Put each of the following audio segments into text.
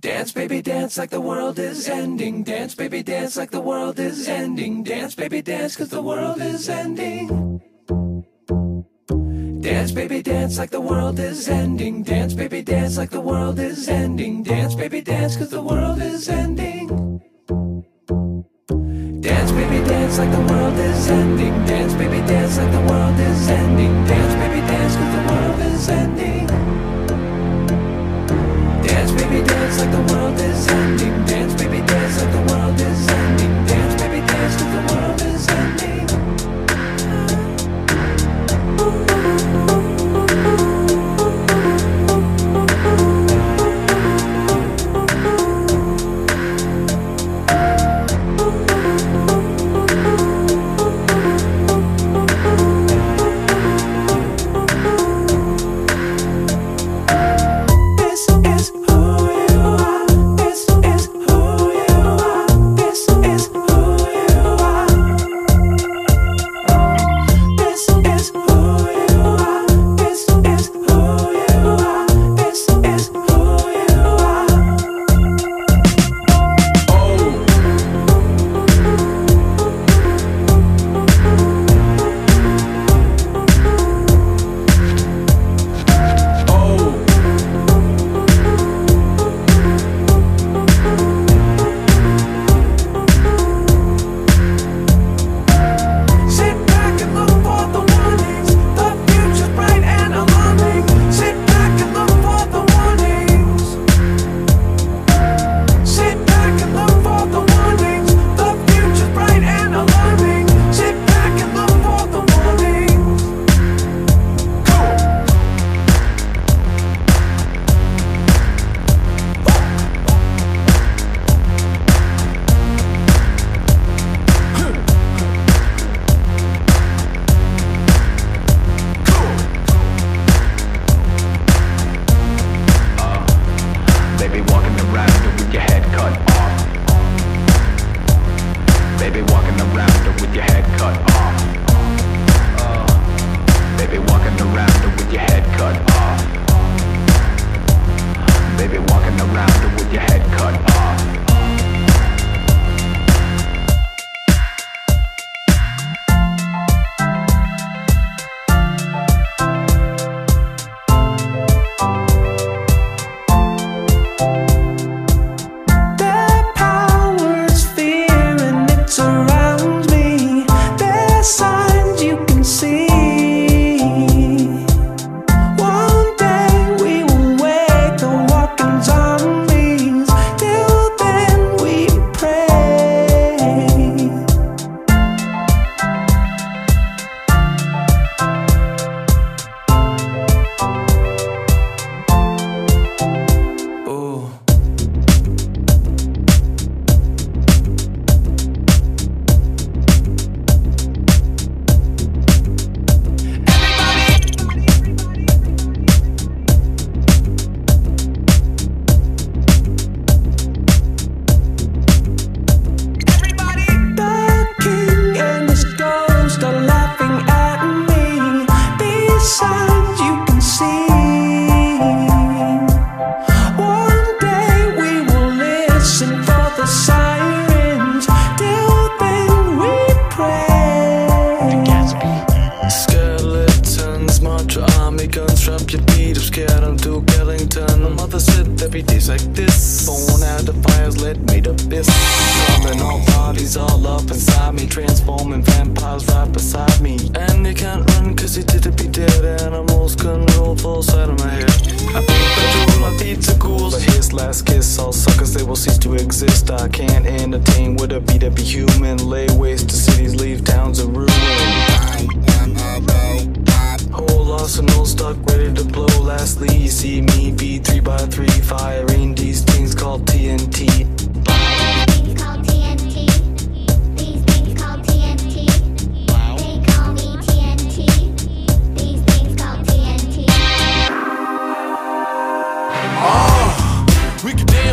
Dance, baby, dance like the world is ending. Dance, baby, dance like the world is ending. Dance, baby, dance cause the world is ending. Dance, baby, dance like the world is ending. Dance, baby, dance like the world is ending. Dance, baby, dance cause the world is ending. Dance, baby, dance like the world is ending. Dance, baby, dance like the world is ending. Dance, baby, dance cause the world is ending. Out of fires lit, made of this. Dropping all bodies all up inside me, transforming vampires right beside me. And they can't run cause they did it be dead, animals couldn't roll full side of my head. I think that you my pizza ghouls, but his last kiss, all suckers they will cease to exist. I can't entertain with a beat up be human, lay waste to cities, leave towns in ruin. Whole arsenal stuck, ready to blow. Lastly, you see me be three by three, firing these things called TNT.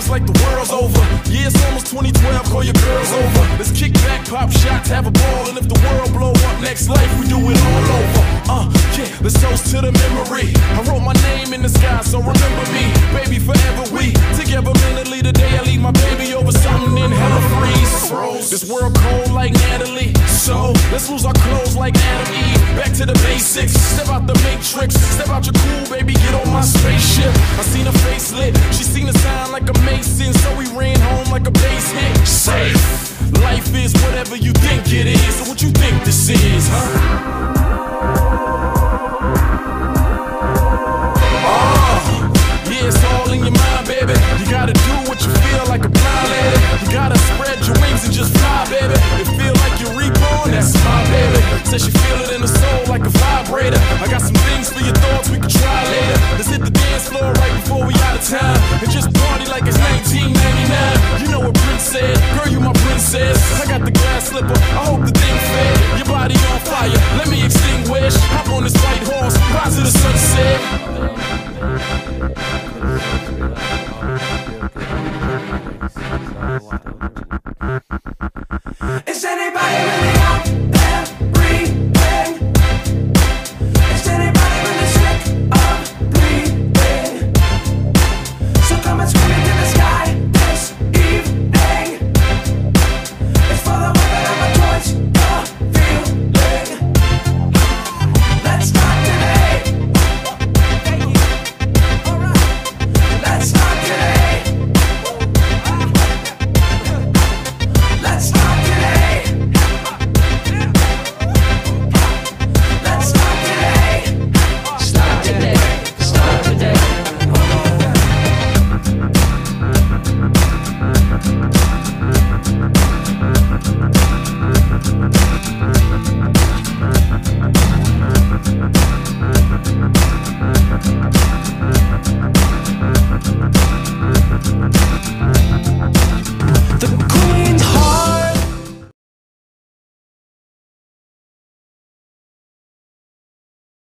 like the world's over. Yeah, it's almost 2012, call your girls over. Let's kick back, pop shots, have a ball, and if the world blow up, next life we do it all over. Uh, yeah, let's toast to the memory. I wrote my name in the sky, so remember me, baby, forever we together mentally. The day I leave my baby over something in hella freeze, froze. This world cold like Natalie, so let's lose our clothes like Adam Eve. Back to the basics, step out the matrix, step out your cool, baby, get on my spaceship. I seen her face lit, she seen the sign like a man chasing, so we ran home like a basement. Safe. Life is whatever you think it is, So what you think this is, huh?